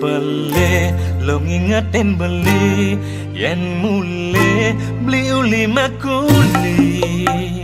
sepele lo ngingetin beli yen mule beli uli makuli.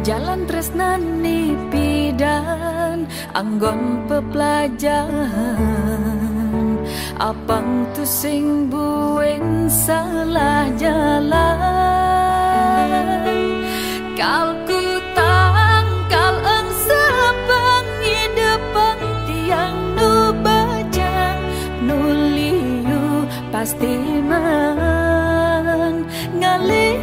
jalan tresnani pidan anggon pepelajaran. Apang tu sing buin salah jalan. Kalku tangkal ang sabang depan tiang nu bajang nuliu pasti man ngalih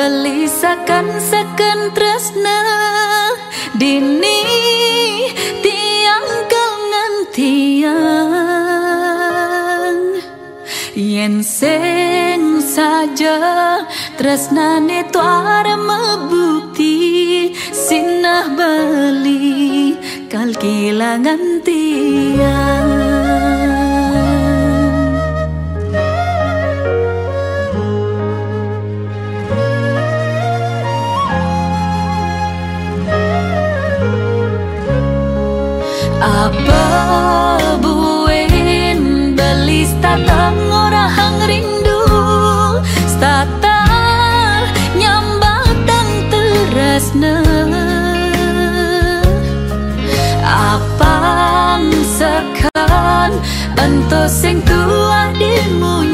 Balisakan seken tresna. Dini tiang kangen tiang yen sen saja tresnane tuar mebukti sinah beli kal kilangan tiang. statang orang rindu. Statang nyambatan teresna apang sekan ento sing tua dimunya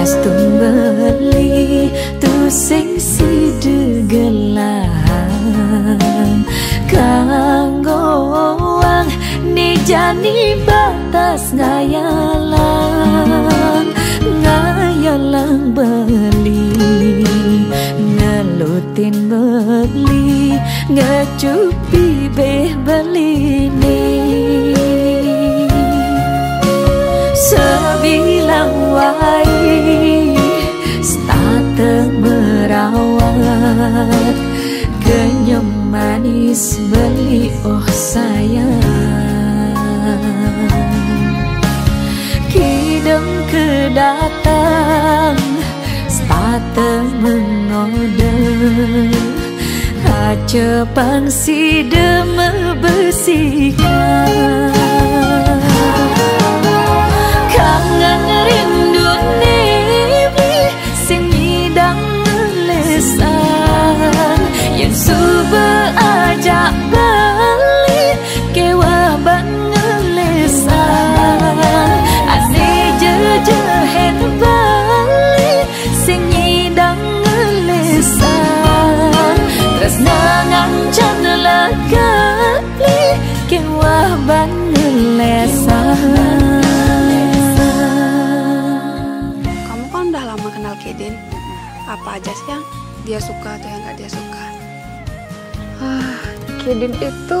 Saestu tumbeli tu sing si gelahan Kanggo di jani batas ngayalan. Ngayalan beli Ngelutin beli Ngecupi beh beli nih Sebilang kenyam manis beli oh sayang. Kidem kedatang state mengode. Aja pangsi deme besikan Kamu kan udah lama kenal Kedin. Apa aja sih yang dia suka atau yang gak dia suka? Ah, itu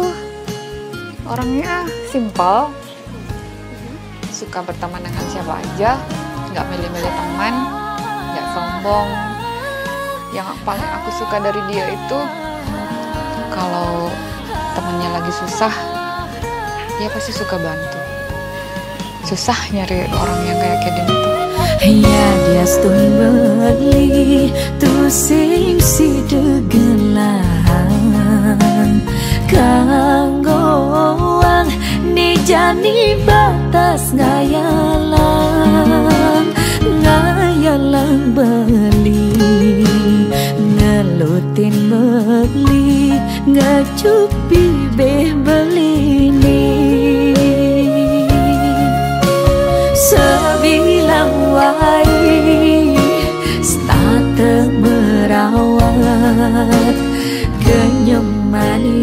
orangnya simpel, suka berteman dengan siapa aja, nggak milih-milih teman, nggak sombong. Yang paling aku suka dari dia itu kalau temannya lagi susah, dia pasti suka bantu. Susah nyari orang yang kayak Kedin itu. Ya dia beli tu sing si degelahan Kanggoang ni jani batas ngayalang Ngayalang beli ngalutin beli ngacupi beh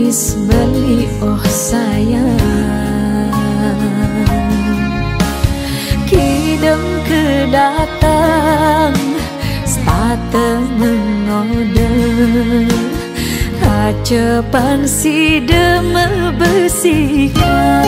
manis beli oh sayang. Kidem kedatang State mengode. Aja pangsi deme besikan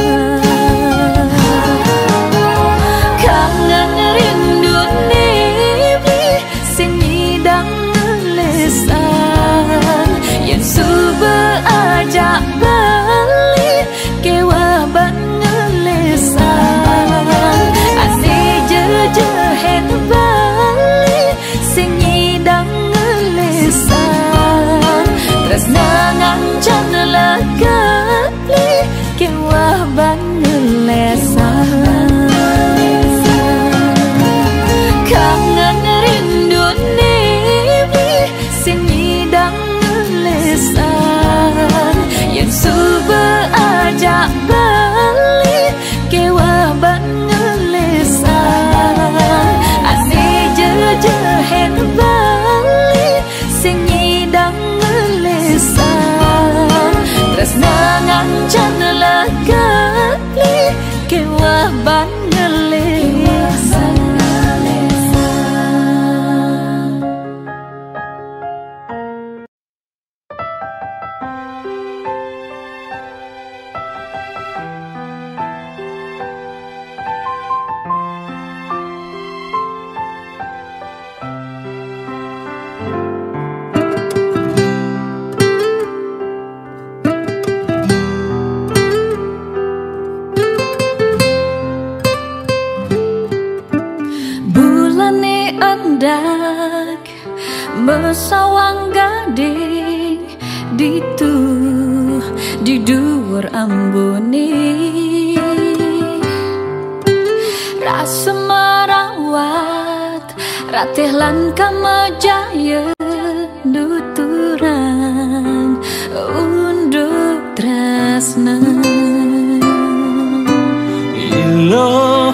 Ilo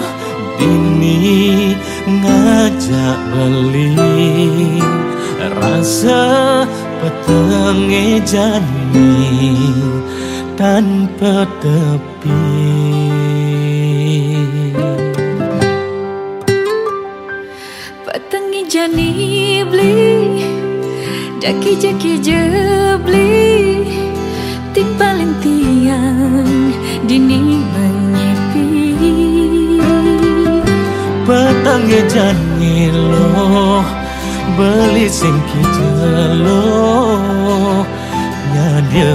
dini ngajak beli Rasa petenge jani tanpa tepi. Petengi jani beli Jaki-jaki jebli. Timpalin tiang Dini menyepi Petangnya jani lo Beli singki jelo Nyadya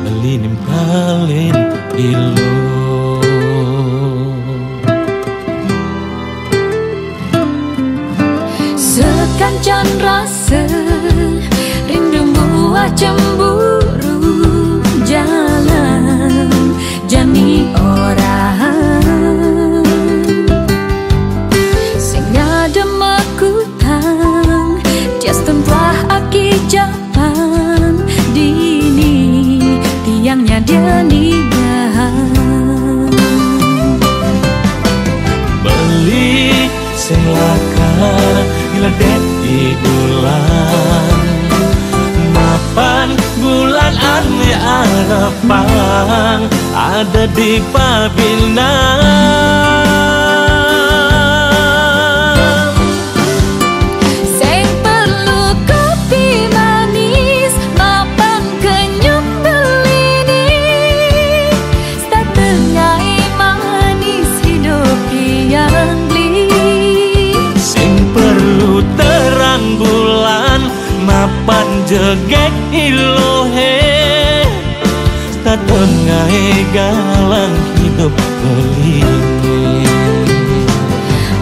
beli nimpalin ilo Sekancan rasa Rindu buah bulan. Mapan bulan anu harapan Ada di Pabinan jegek ilohe Tatengai galang hidup belingi.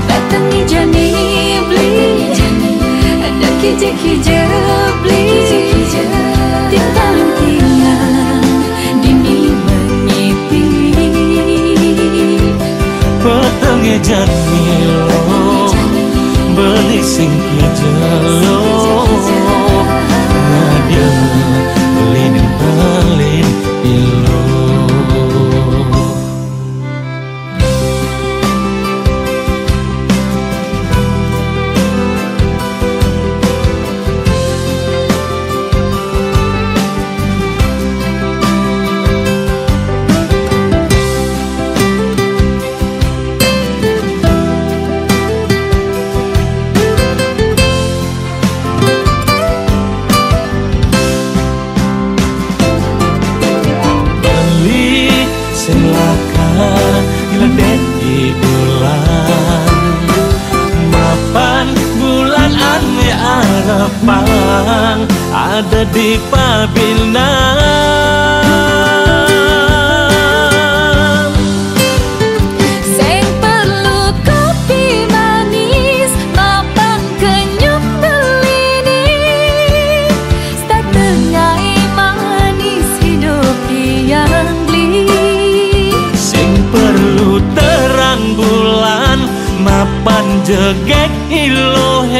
Batangi jani beli Ada kije-kije beli. Tinggal tinggal Dini janilo Beli Nadia beli ada di Sing perlu kopi manis Mapan kenyum belini Setengah manis hidup yang beli. Sing perlu terang bulan mapan jegek ilohe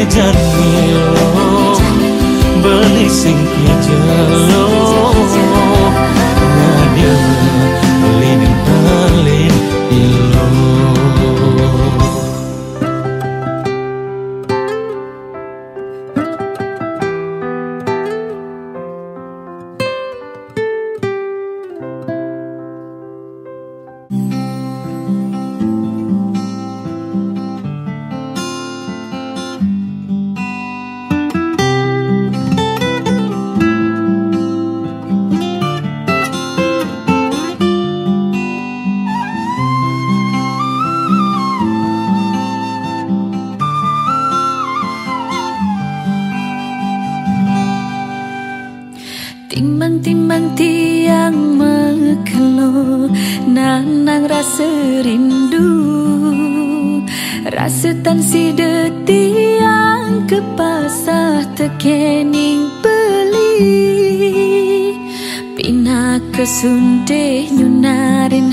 Petengnya janilo Beli singki jelo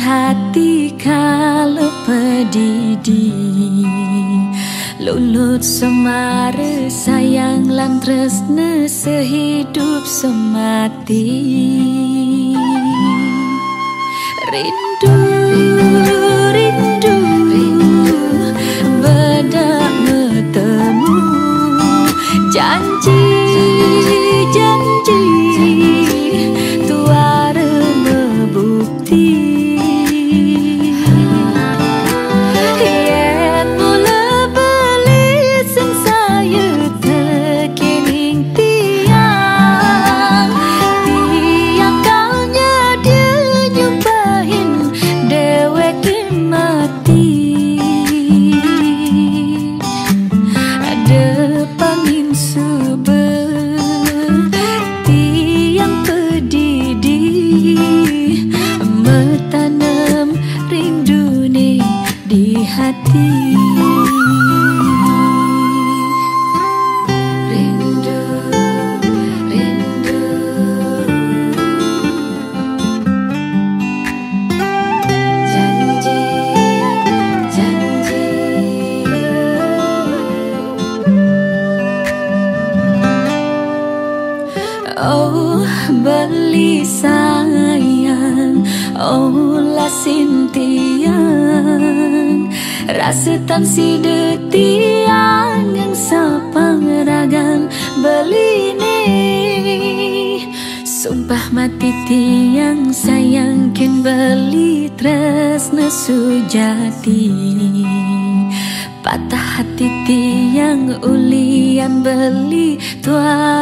hati kalau pedidi Lulut semare sayang lan tresne sehidup semati. Patah hati tiang yang beli tua